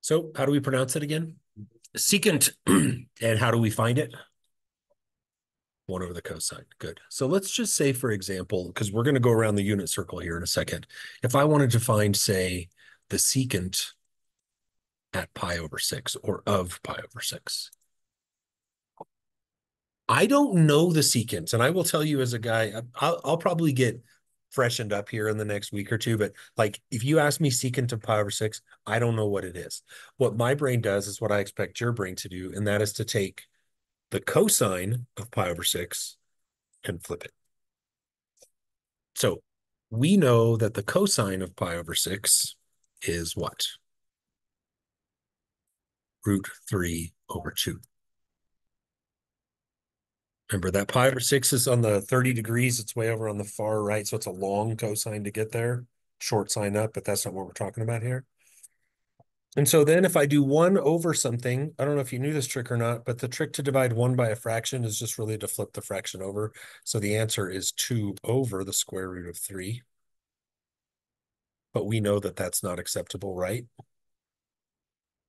So how do we pronounce it again? Secant. and how do we find it? One over the cosine. Good. So let's just say, for example, because we're going to go around the unit circle here in a second. If I wanted to find, say, the secant at pi over 6 or of pi over 6. I don't know the secant, and I will tell you as a guy, I'll, I'll probably get freshened up here in the next week or two. But like, if you ask me secant of pi over six, I don't know what it is. What my brain does is what I expect your brain to do, and that is to take the cosine of pi over six and flip it. So we know that the cosine of pi over six is what? Root three over two. Remember that pi over six is on the 30 degrees. It's way over on the far right. So it's a long cosine to get there, short sine up, but that's not what we're talking about here. And so then if I do one over something, I don't know if you knew this trick or not, but the trick to divide one by a fraction is just really to flip the fraction over. So the answer is two over the square root of three. But we know that that's not acceptable, right?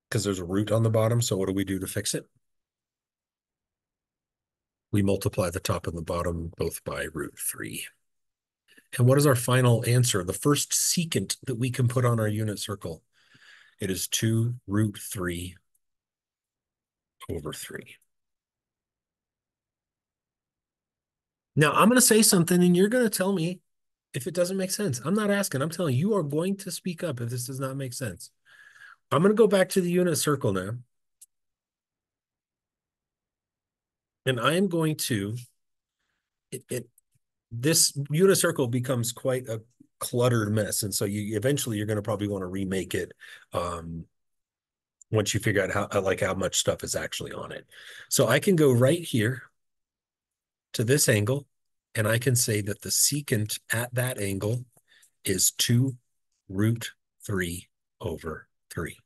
Because there's a root on the bottom. So what do we do to fix it? We multiply the top and the bottom both by root 3. And what is our final answer? The first secant that we can put on our unit circle. It is 2 root 3 over 3. Now, I'm going to say something, and you're going to tell me if it doesn't make sense. I'm not asking. I'm telling you, you are going to speak up if this does not make sense. I'm going to go back to the unit circle now. And I am going to, it, it this unit circle becomes quite a cluttered mess. And so you eventually you're going to probably want to remake it um, once you figure out how like how much stuff is actually on it. So I can go right here to this angle, and I can say that the secant at that angle is 2 root 3 over 3.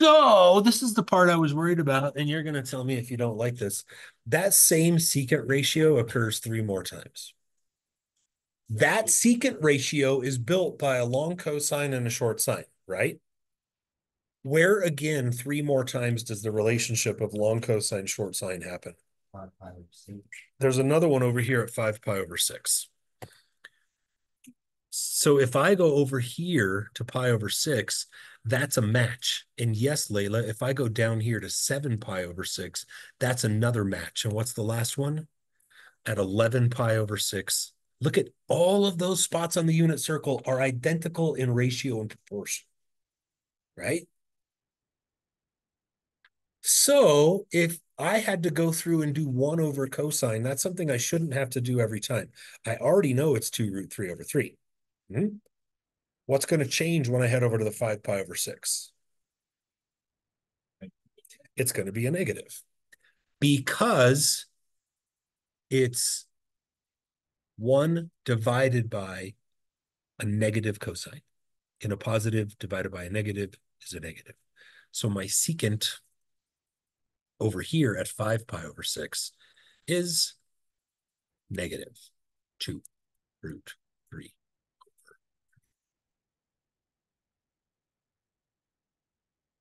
So this is the part I was worried about, and you're going to tell me if you don't like this. That same secant ratio occurs three more times. That secant ratio is built by a long cosine and a short sine, right? Where again, three more times does the relationship of long cosine, short sine happen? There's another one over here at 5 pi over 6. So if I go over here to pi over 6, that's a match. And yes, Layla, if I go down here to 7 pi over 6, that's another match. And what's the last one? At 11 pi over 6. Look at all of those spots on the unit circle are identical in ratio and proportion, right? So if I had to go through and do 1 over cosine, that's something I shouldn't have to do every time. I already know it's 2 root 3 over 3. Hmm? What's going to change when I head over to the 5 pi over 6? It's going to be a negative because it's 1 divided by a negative cosine. In a positive divided by a negative is a negative. So my secant over here at 5 pi over 6 is negative 2 root 3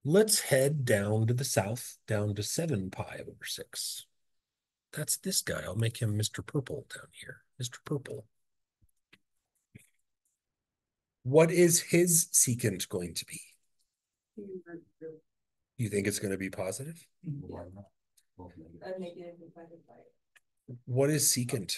Let's head down to the south, down to 7 pi over 6. That's this guy. I'll make him Mr. Purple down here. Mr. Purple. What is his secant going to be? You think it's going to be positive? What is secant?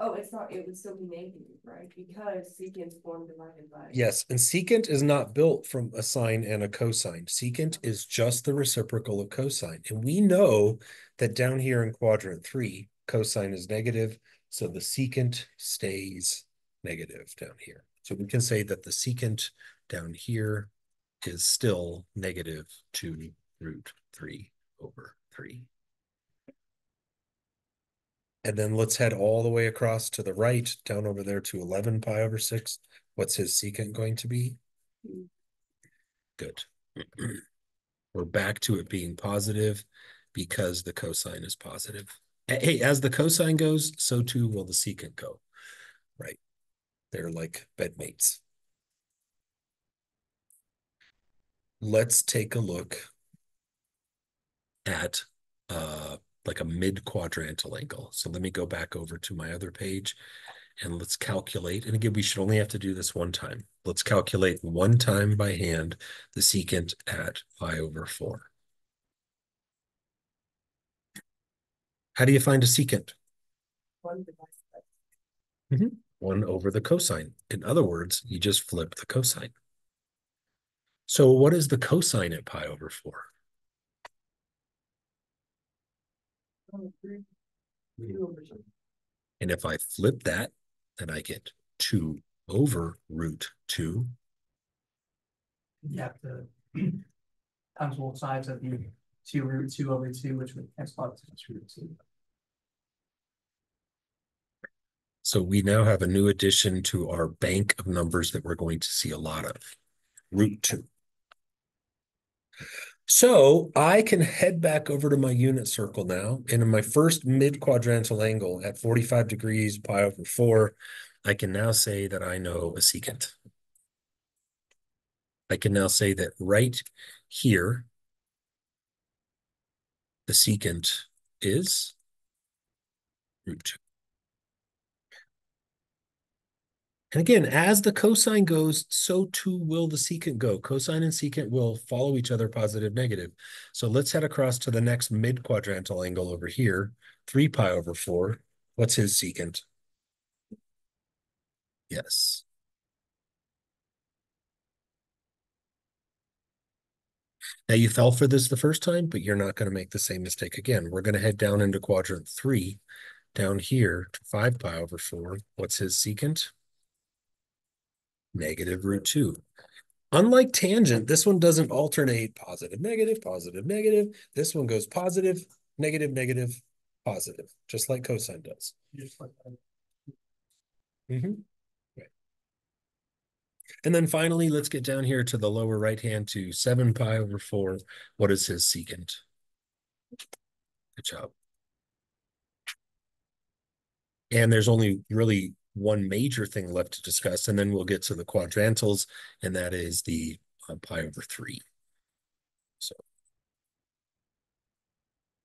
Oh, it's not, it would still be negative, right? Because secant's form divided by. Yes, and secant is not built from a sine and a cosine. Secant is just the reciprocal of cosine. And we know that down here in quadrant three, cosine is negative, so the secant stays negative down here. So we can say that the secant down here is still negative 2 root 3 over 3. And then let's head all the way across to the right, down over there to 11 pi over 6. What's his secant going to be? Good. We're back to it being positive because the cosine is positive. Hey, as the cosine goes, so too will the secant go, right? They're like bedmates. Let's take a look at like a mid quadrantal angle. So let me go back over to my other page and let's calculate. And again, we should only have to do this one time. Let's calculate one time by hand the secant at pi over 4. How do you find a secant? One, mm -hmm. one over the cosine. In other words, you just flip the cosine. So what is the cosine at pi over 4? And if I flip that, then I get two over root two. You have to times both sides of the two root two over two, which would cancel out to root two. So we now have a new addition to our bank of numbers that we're going to see a lot of. Root two. So I can head back over to my unit circle now. And in my first mid quadrantal angle at 45 degrees pi over four, I can now say that I know a secant. I can now say that right here, the secant is root two. And again, as the cosine goes, so too will the secant go. Cosine and secant will follow each other positive, negative. So let's head across to the next mid quadrantal angle over here, three pi over four. What's his secant? Yes. Now you fell for this the first time, but you're not going to make the same mistake again. We're going to head down into quadrant three, down here to five pi over four. What's his secant? Negative root two. Unlike tangent, this one doesn't alternate positive, negative, positive, negative. This one goes positive, negative, negative, positive, just like cosine does. Just like that. Mhm. Right. And then finally, let's get down here to the lower right hand to seven pi over four. What is his secant? Good job. And there's only really one major thing left to discuss, and then we'll get to the quadrantals, and that is the uh, pi over three. So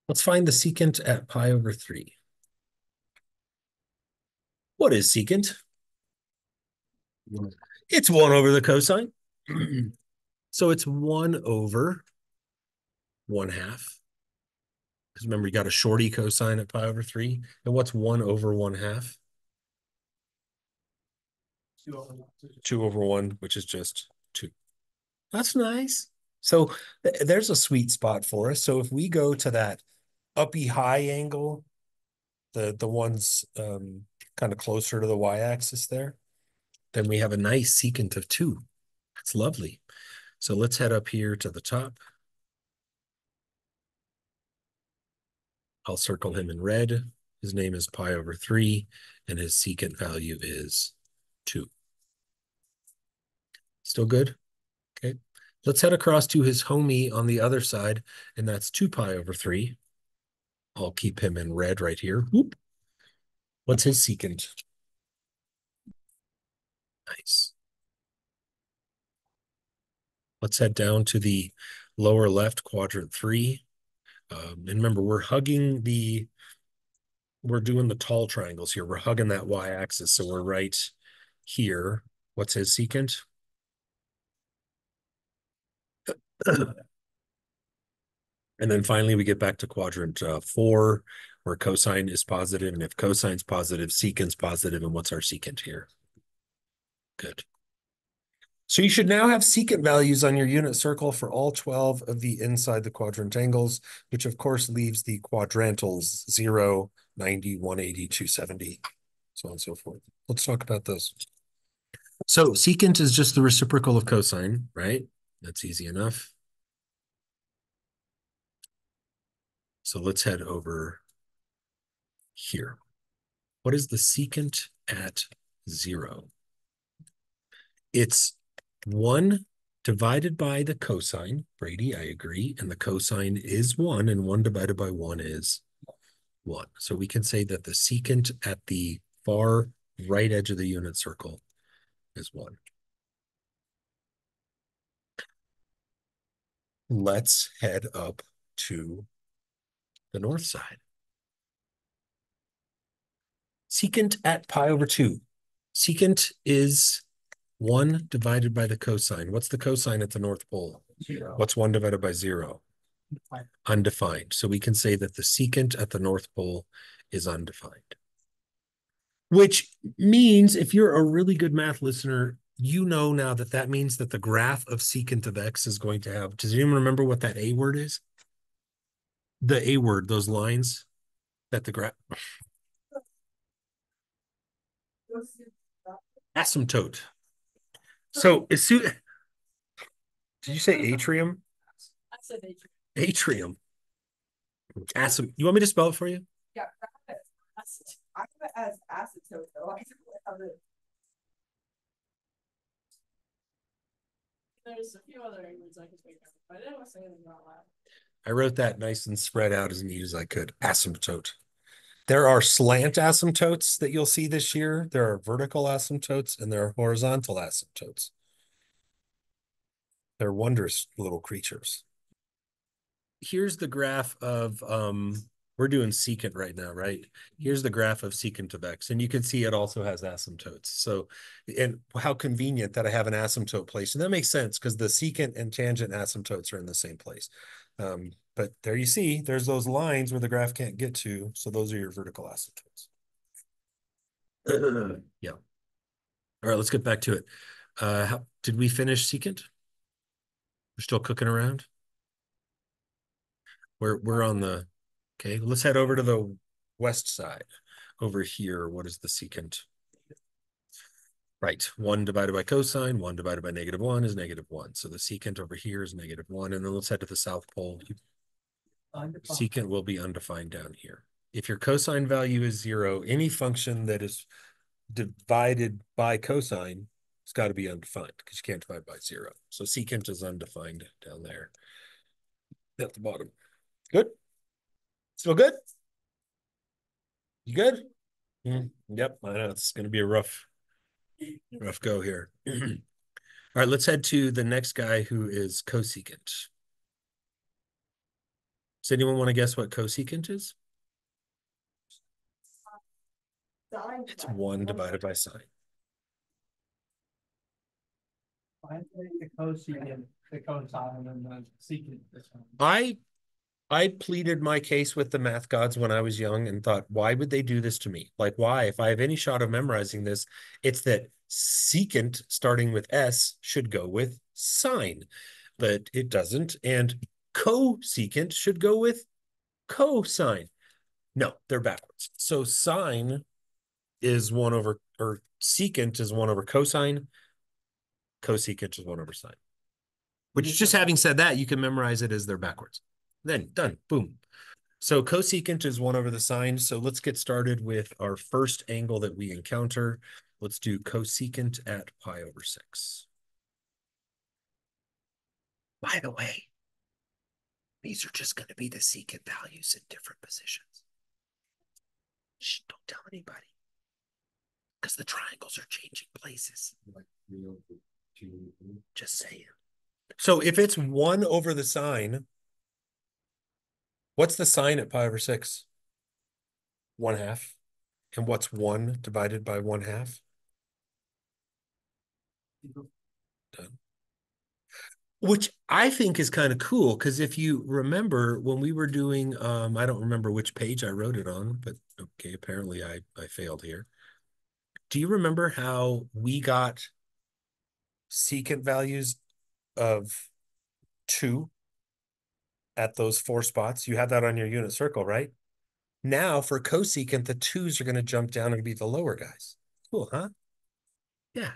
let's find the secant at pi over three. What is secant? It's one over the cosine. so it's one over one half. Because remember, you got a shorty cosine at pi over three. And what's one over one half? Two over one. Which is just two. That's nice. So th- there's a sweet spot for us. So if we go to that uppy high angle, the the ones um, kind of closer to the y-axis there, then we have a nice secant of two. That's lovely. So let's head up here to the top. I'll circle him in red. His name is pi over three, and his secant value is two. Still good? Okay. Let's head across to his homie on the other side, and that's two pi over three. I'll keep him in red right here. Whoop. What's his secant? Nice. Let's head down to the lower left quadrant three. Um, and remember, we're hugging the, we're doing the tall triangles here. We're hugging that y-axis. So we're right here. What's his secant? And then finally, we get back to quadrant uh, four, where cosine is positive, and if cosine's positive, secant's positive, and what's our secant here? Good. So you should now have secant values on your unit circle for all 12 of the inside the quadrant angles, which of course leaves the quadrantals 0, 90, 180, 270, so on and so forth. Let's talk about those. So secant is just the reciprocal of cosine, right? That's easy enough. So let's head over here. What is the secant at zero? It's one divided by the cosine. Brady, I agree. And the cosine is one, and one divided by one is one. So we can say that the secant at the far right edge of the unit circle is one. Let's head up to the north side. Secant at pi over two. Secant is one divided by the cosine. What's the cosine at the North Pole? Zero. What's one divided by zero? Fine. Undefined. So we can say that the secant at the North Pole is undefined. Which means if you're a really good math listener, you know now that that means that the graph of secant of x is going to have, does anyone remember what that A word is? The A word, those lines that the graph, asymptote. So as soon, did you say atrium? I said they. Atrium. Asym, you want me to spell it for you? Yeah. I have it as though. There's a few other words I could think of, but I didn't want to say them out loud. I wrote that nice and spread out as neat as I could. Asymptote. There are slant asymptotes that you'll see this year. There are vertical asymptotes and there are horizontal asymptotes. They're wondrous little creatures. Here's the graph of um we're doing secant right now, right? Here's the graph of secant of x, and you can see it also has asymptotes. So, and how convenient that I have an asymptote place, and that makes sense because the secant and tangent asymptotes are in the same place. Um, but there you see, there's those lines where the graph can't get to. So those are your vertical asymptotes. yeah. All right, let's get back to it. Uh, how, did we finish secant? We're still cooking around. We're we're on the okay. Let's head over to the west side. Over here, what is the secant? Right, one divided by cosine, one divided by negative one is negative one. So the secant over here is negative one, and then let's head to the south pole. Undefined. secant will be undefined down here. If your cosine value is zero, any function that is divided by cosine, it's got to be undefined because you can't divide by zero. So secant is undefined down there at the bottom. Good? Still good? You good? Hmm, Yep, I know it's going to be a rough, rough go here. All right, let's head to the next guy who is cosecant. Does anyone want to guess what cosecant is? It's one divided by sine. Find the cosecant, the cosine and the secant. this one. I I pleaded my case with the math gods when I was young and thought, why would they do this to me? Like, why? If I have any shot of memorizing this, it's that secant starting with S should go with sine, but it doesn't. And cosecant should go with cosine. No, they're backwards. So sine is one over, or secant is one over cosine. Cosecant is one over sine. Which is just having said that, you can memorize it as they're backwards. Then done, boom. So cosecant is one over the sine. So let's get started with our first angle that we encounter. Let's do cosecant at pi over six. By the way, these are just going to be the secant values in different positions. Shh, don't tell anybody. Because the triangles are changing places. Just saying. So if it's one over the sine, what's the sine at pi over six? One half. And what's one divided by one half? Done. Which I think is kind of cool because if you remember when we were doing, um, I don't remember which page I wrote it on, but okay, apparently I I failed here. Do you remember how we got secant values of two at those four spots? You have that on your unit circle, right? Now for cosecant, the twos are going to jump down and be the lower guys. Cool, huh? Yeah.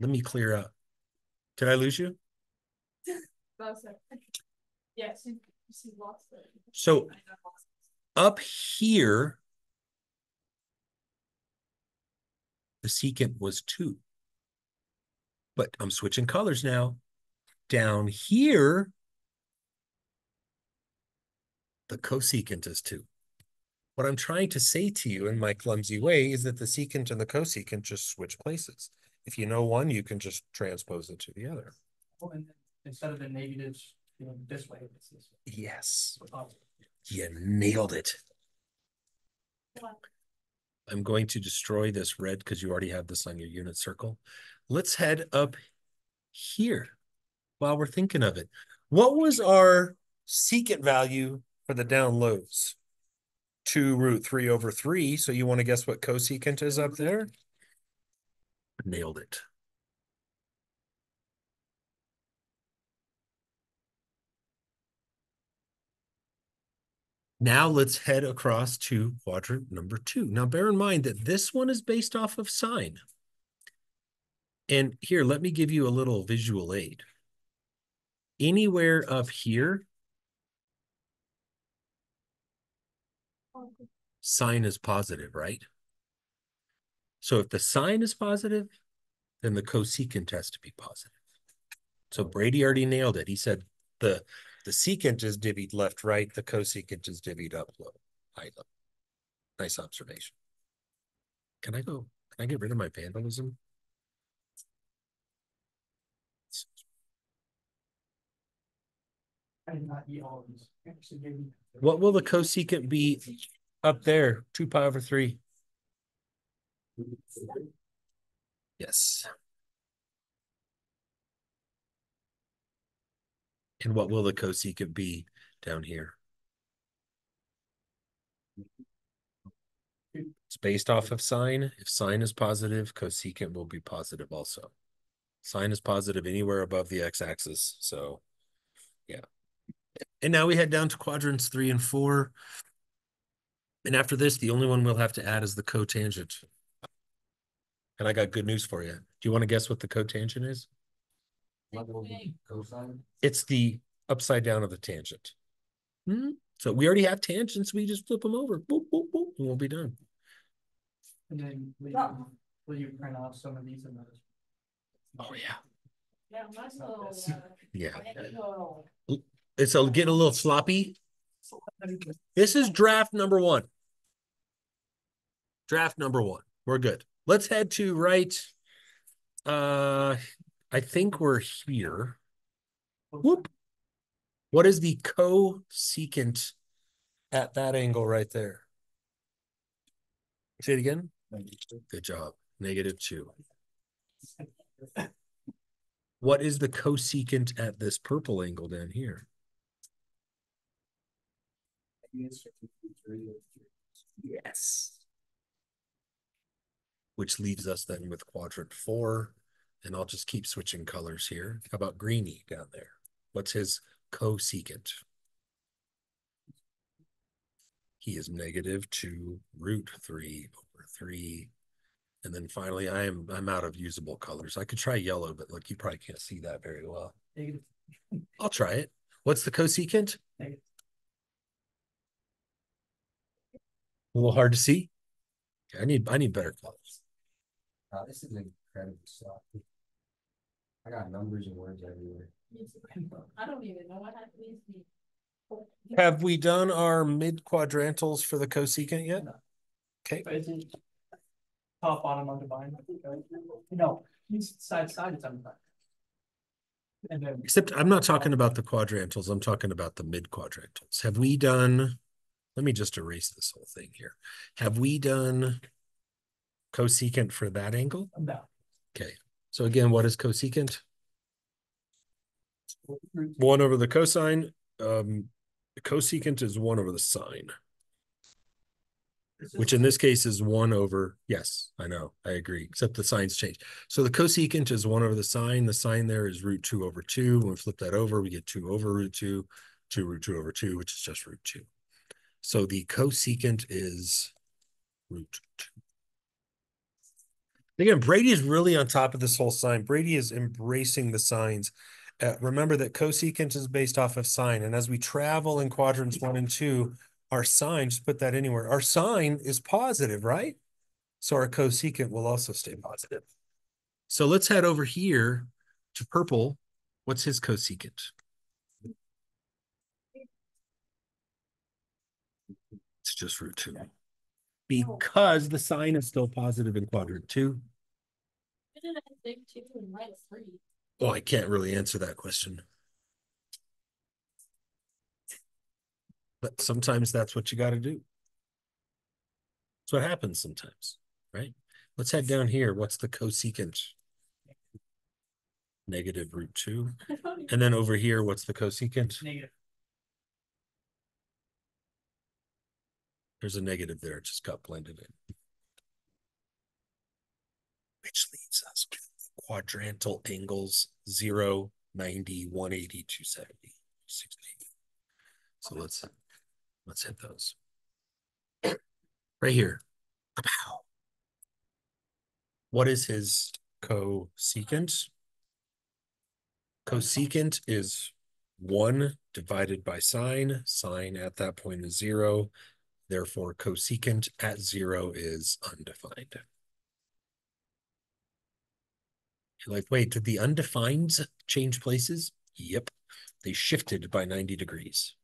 Let me clear up. Did I lose you? Yes. So up here, the secant was two. But I'm switching colors now. Down here, the cosecant is two. What I'm trying to say to you in my clumsy way is that the secant and the cosecant just switch places. If you know one, you can just transpose it to the other. Well, instead of the negatives, you know, this way, it's this way. Yes, you nailed it. I'm going to destroy this red because you already have this on your unit circle. Let's head up here while we're thinking of it. What was our secant value for the down lows? Two root three over three. So you want to guess what cosecant is up there? Nailed it. Now let's head across to quadrant number two. Now bear in mind that this one is based off of sine. And here, let me give you a little visual aid. Anywhere up here, sine is positive, right? So if the sine is positive, then the cosecant has to be positive. So Brady already nailed it. He said the the secant is divvied left, right. The cosecant is divvied up, low, high, low. Nice observation. Can I go? Can I get rid of my vandalism? I did not eat all these. I Actually, gave you. What will the cosecant be up there? Two pi over three. Yes. And what will the cosecant be down here? It's based off of sine. If sine is positive, cosecant will be positive also. Sine is positive anywhere above the x-axis, so yeah. And now we head down to quadrants three and four. And after this, the only one we'll have to add is the cotangent. And I got good news for you. Do you want to guess what the cotangent is? It's the upside down of the tangent. Hmm, So we already have tangents. We just flip them over. Boop, boop, boop, and we'll be done. And then will you, will you print off some of these and those? Oh, yeah. Yeah, nice little, uh, Yeah. It's a, getting a little sloppy. This is draft number one. Draft number one. We're good. Let's head to right. Uh, I think we're here. Whoop. What is the cosecant at that angle right there? Say it again. Good job. Negative two. What is the cosecant at this purple angle down here? Yes. Which leaves us then with quadrant four, and I'll just keep switching colors here. How about Greeny down there? What's his cosecant? He is negative two root three over three. And then finally, I am, I'm out of usable colors. I could try yellow, but look, you probably can't see that very well. Negative. I'll try it. What's the cosecant? Negative. A little hard to see. Okay, I need, I need better colors. Uh, this is incredible stuff. I got numbers and words everywhere. I don't even know what happened to these. Have we done our mid quadrantals for the cosecant yet? No. Okay, But it's in top, bottom, undivided. No, these side, side is undivided. And then, except I'm not talking about the quadrantals. I'm talking about the mid quadrantals. Have we done? Let me just erase this whole thing here. Have we done cosecant for that angle? no. Okay, so again, what is cosecant? One over the cosine. Um, the cosecant is one over the sine. Which in this case is one over, yes, I know, I agree, except the signs change. So the cosecant is one over the sine, the sine there is root two over two, when we flip that over, we get two over root two, two root two over two, which is just root two. So the cosecant is root two. Again, Brady is really on top of this whole sign. Brady is embracing the signs. Uh, remember that cosecant is based off of sine, and as we travel in quadrants one and two, our sign, just put that anywhere. Our sine is positive, right? So our cosecant will also stay positive. So let's head over here to purple. What's his cosecant? Just root two. Because the sine is still positive in quadrant two. did I two and three? Well, I can't really answer that question. But sometimes that's what you gotta do. That's what happens sometimes, right? Let's head down here. What's the cosecant? Negative root two. I don't even- And then over here, what's the cosecant? Negative. There's a negative there. It just got blended in. Which leaves us with quadrantal angles 0, 90, 180, 270, 60. So let's let's hit those. Right here. What is his cosecant? Cosecant is one divided by sine. Sine at that point is zero. Therefore, cosecant at zero is undefined. You're like, wait, did the undefineds change places? Yep. They shifted by 90 degrees.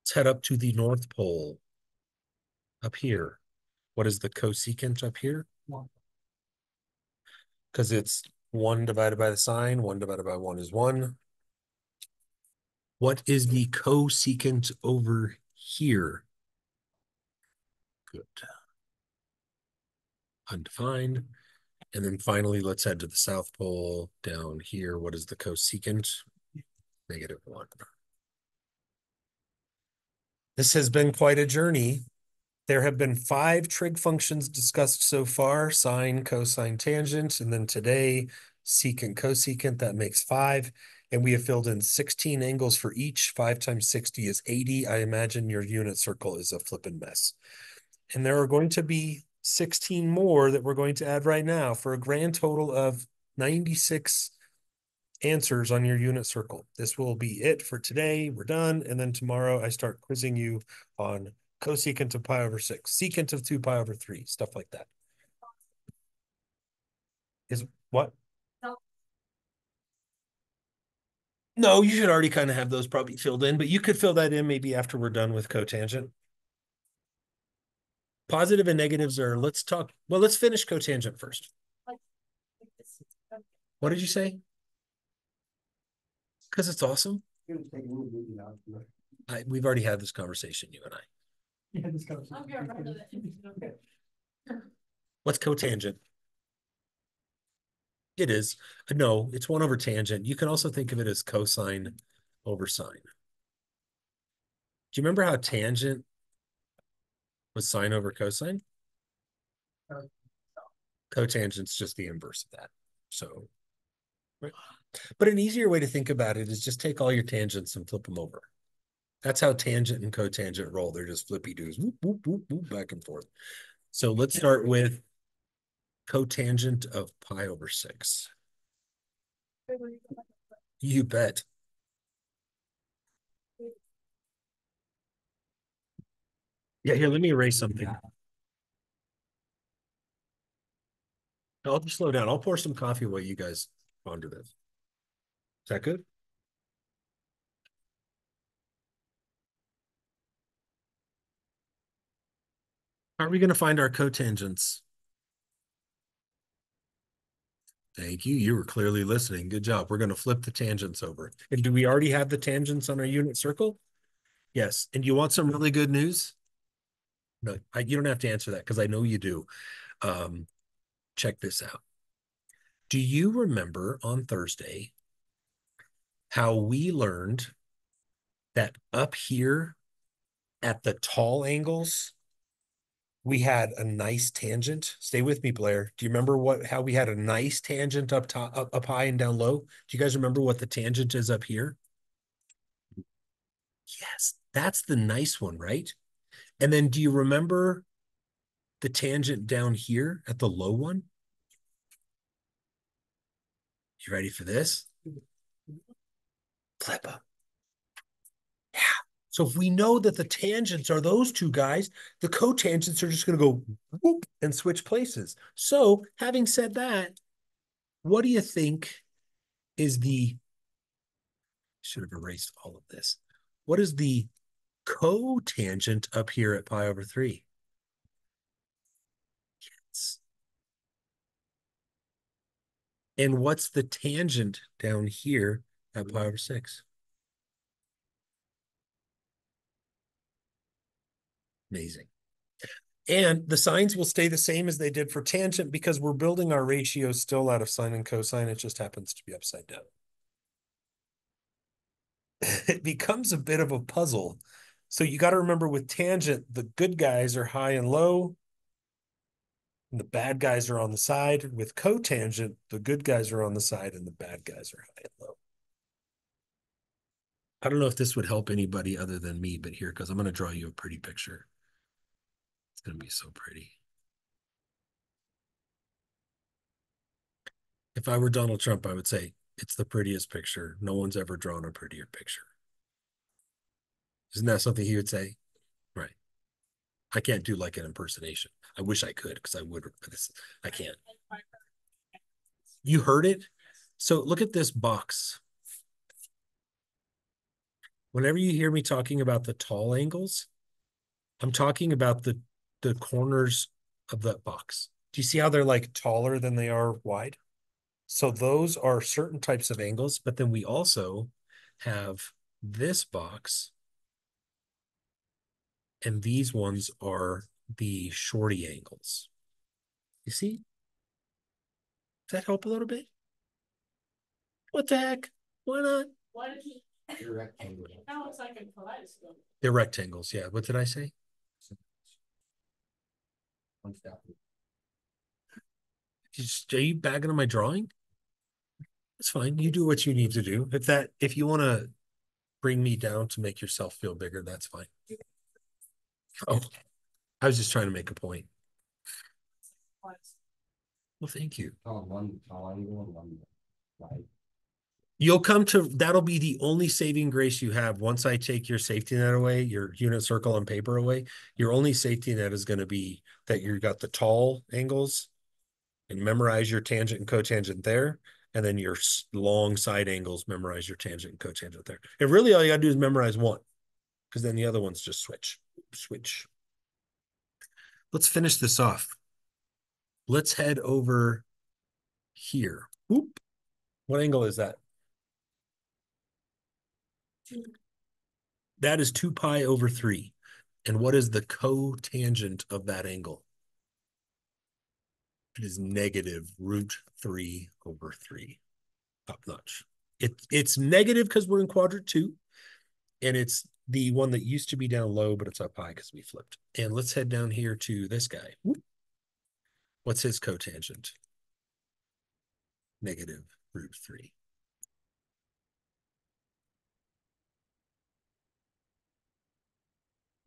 Let's head up to the North Pole. Up here. What is the cosecant up here? One. Because it's one divided by the sine, one divided by one is one. What is the cosecant over here? Good. Undefined. And then finally, let's head to the South Pole down here. What is the cosecant? Negative one. This has been quite a journey. There have been five trig functions discussed so far, sine, cosine, tangent, and then today, secant, cosecant, that makes five. And we have filled in sixteen angles for each. Five times sixty is eighty. I imagine your unit circle is a flippin' mess. And there are going to be sixteen more that we're going to add right now for a grand total of ninety-six answers on your unit circle. This will be it for today. We're done. And then tomorrow I start quizzing you on cosecant of pi over six, secant of two pi over three, stuff like that. Is what? No. No, you should already kind of have those probably filled in, but you could fill that in maybe after we're done with cotangent. Positive and negatives are, let's talk, well, let's finish cotangent first. like this. Okay. What did you say? Because it's awesome. I, we've already had this conversation, you and I. Yeah, this goes. I'll get rid of it. What's cotangent? It is. No, it's one over tangent. You can also think of it as cosine over sine. Do you remember how tangent was sine over cosine? Cotangent's just the inverse of that. So, right. But an easier way to think about it is just take all your tangents and flip them over. That's how tangent and cotangent roll. They're just flippy doos, whoop, whoop, whoop, back and forth. So let's start with cotangent of pi over six. Wait, wait, wait. You bet. Yeah, here, let me erase something. I'll just slow down. I'll pour some coffee while you guys ponder this. Is that good? How are we gonna find our cotangents? Thank you. You were clearly listening. Good job. We're gonna flip the tangents over. And do we already have the tangents on our unit circle? Yes. And you want some really good news? No, I, you don't have to answer that because I know you do. Um, check this out. Do you remember on Thursday how we learned that up here at the tall angles, we had a nice tangent? Stay with me, Blair. Do you remember what how we had a nice tangent up top, up, up high and down low? Do you guys remember what the tangent is up here? Yes, that's the nice one, right? And then do you remember the tangent down here at the low one? You ready for this? Flip up. So if we know that the tangents are those two guys, the cotangents are just going to go whoop and switch places. So having said that, what do you think is the, should have erased all of this. What is the cotangent up here at pi over 3? Yes. And what's the tangent down here at pi over 6? Amazing. And the signs will stay the same as they did for tangent because we're building our ratios still out of sine and cosine. It just happens to be upside down. It becomes a bit of a puzzle. So you got to remember with tangent, the good guys are high and low. And the bad guys are on the side. With cotangent, the good guys are on the side and the bad guys are high and low. I don't know if this would help anybody other than me, but here, because I'm going to draw you a pretty picture. Going to be so pretty. If I were Donald Trump, I would say it's the prettiest picture. No one's ever drawn a prettier picture. Isn't that something he would say? Right. I can't do like an impersonation. I wish I could because I would, but this, I can't. You heard it? So look at this box. Whenever you hear me talking about the tall angles, I'm talking about the the corners of that box. Do you see how they're like taller than they are wide? So those are certain types of angles, but then we also have this box. And these ones are the shorty angles. You see? Does that help a little bit? What the heck? Why not? Why did you, Your rectangle. that looks like a kaleidoscope. They're rectangles. Yeah. What did I say? Are you bagging on my drawing? It's fine. You do what you need to do. If that, if you want to bring me down to make yourself feel bigger, that's fine. Oh, I was just trying to make a point. Well, thank you. Oh, wide. You'll come to, that'll be the only saving grace you have. Once I take your safety net away, your unit circle and paper away, your only safety net is going to be that you've got the tall angles and memorize your tangent and cotangent there. And then your long side angles, memorize your tangent and cotangent there. And really all you gotta do is memorize one. Because then the other ones just switch, switch. Let's finish this off. Let's head over here. Whoop. What angle is that? That is two pi over three. And what is the cotangent of that angle? It is negative root three over three. Top notch. It, it's negative because we're in quadrant two. And it's the one that used to be down low, but it's up high because we flipped. And let's head down here to this guy. What's his cotangent? Negative root three.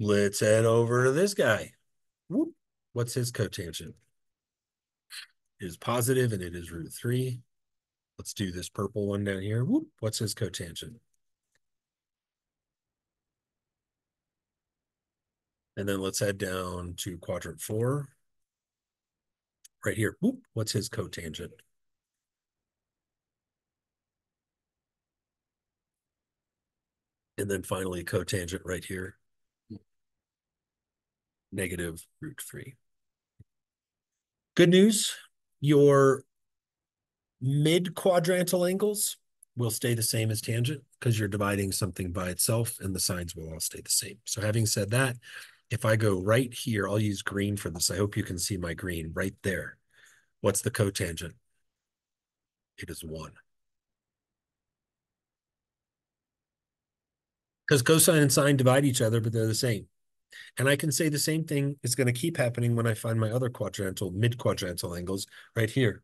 Let's head over to this guy. Whoop. What's his cotangent? It is positive and it is root three. Let's do this purple one down here. Whoop. What's his cotangent? And then let's head down to quadrant four. Right here. Whoop. What's his cotangent? And then finally cotangent right here. Negative root three. Good news, your mid quadrantal angles will stay the same as tangent because you're dividing something by itself and the signs will all stay the same. So having said that, if I go right here, I'll use green for this. I hope you can see my green right there. What's the cotangent? It is one. Because cosine and sine divide each other, but they're the same. And I can say the same thing is going to keep happening when I find my other quadrantal, mid quadrantal angles right here.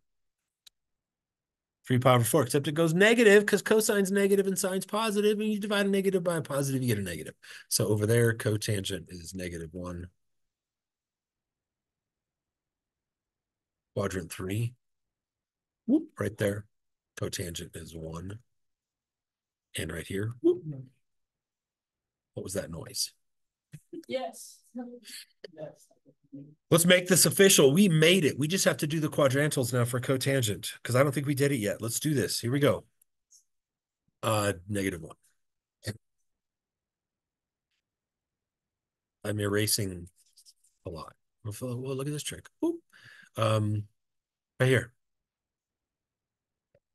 3 pi over 4, except it goes negative because cosine's negative and sine's positive, and you divide a negative by a positive, you get a negative. So over there, cotangent is negative 1. Quadrant 3. Whoop, right there. Cotangent is 1. And right here, whoop. What was that noise? Yes. Let's make this official. We made it. We just have to do the quadrantals now for cotangent because I don't think we did it yet. Let's do this. Here we go. Uh, negative one. I'm erasing a lot. Well, look at this trick. Oop. Um, right here.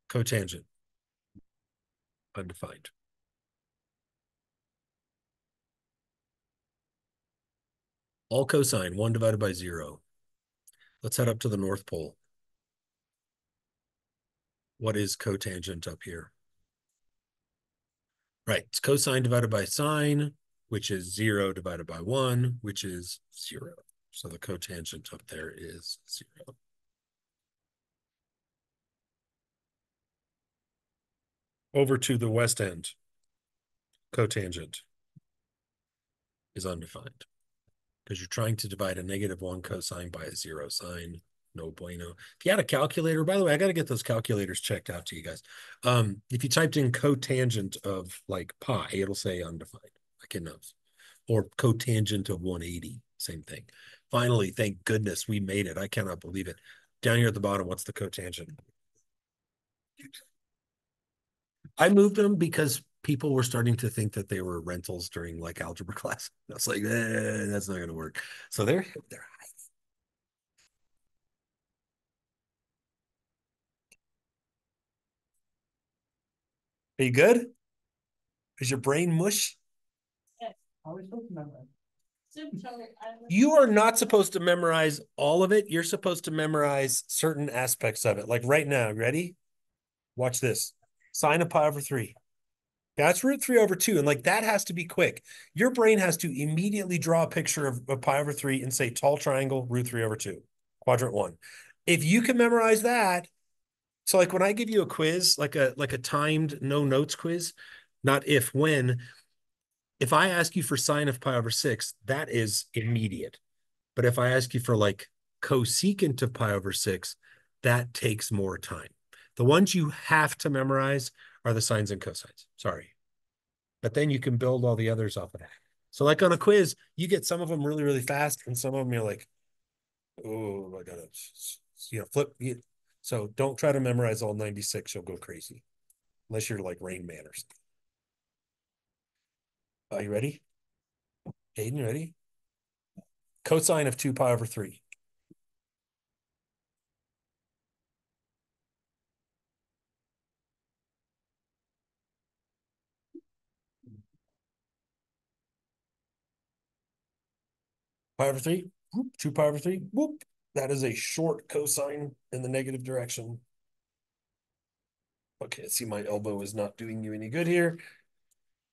Cotangent. Undefined. All cosine, one divided by zero. Let's head up to the North Pole. What is cotangent up here? Right, it's cosine divided by sine, which is zero divided by one, which is zero. So the cotangent up there is zero. Over to the west end. Cotangent is undefined. Because you're trying to divide a negative one cosine by a zero sine. No bueno. If you had a calculator, by the way, I got to get those calculators checked out to you guys. Um, if you typed in cotangent of like pi, it'll say undefined, like it knows. Or cotangent of 180, same thing. Finally, thank goodness we made it. I cannot believe it. Down here at the bottom, what's the cotangent? I moved them because people were starting to think that they were rentals during like algebra class. I was like, eh, that's not gonna work. So they're they're Are you good? Is your brain mush? Always remember. Zoom chart, I was- You are not supposed to memorize all of it. You're supposed to memorize certain aspects of it. Like right now, ready? Watch this. Sine of pi over three. That's root three over two. And like that has to be quick. Your brain has to immediately draw a picture of, of pi over three and say tall triangle, root three over two, quadrant one. If you can memorize that, so like when I give you a quiz, like a like a timed no notes quiz, not if when, if I ask you for sine of pi over six, that is immediate. But if I ask you for like cosecant of pi over six, that takes more time. The ones you have to memorize are the sines and cosines. Sorry. But then you can build all the others off of that. So like on a quiz, you get some of them really, really fast, and some of them you're like, oh, I gotta, you know, flip. So don't try to memorize all 96, you'll go crazy. Unless you're like Rain Man or something. Are you ready? Aiden, ready? Cosine of two pi over three. Pi over three, whoop, two pi over three, whoop. That is a short cosine in the negative direction. Okay, see my elbow is not doing you any good here.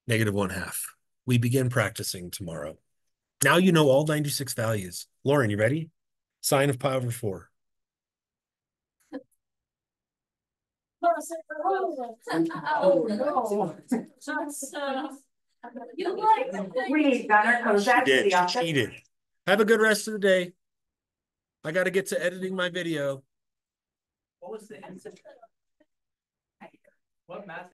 Negative one half. We begin practicing tomorrow. Now you know all 96 values. Lauren, you ready? Sine of pi over four. Oh, no. Just, uh, You like. We need Gunner goes She back to did, the she office. Cheated. Have a good rest of the day. I got to get to editing my video. What was the answer? What math